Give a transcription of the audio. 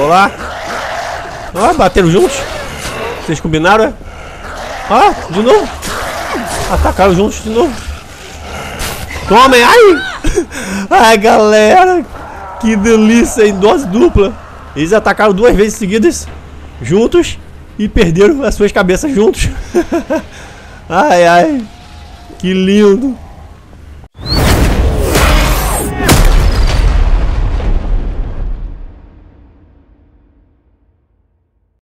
Vou lá. Ó, bateram juntos. Vocês combinaram, é? Ó, de novo. Atacaram juntos de novo. Tomem, ai! Ai, galera. Que delícia, em dose dupla. Eles atacaram duas vezes seguidas, juntos, e perderam as suas cabeças juntos. ai, ai. Que lindo.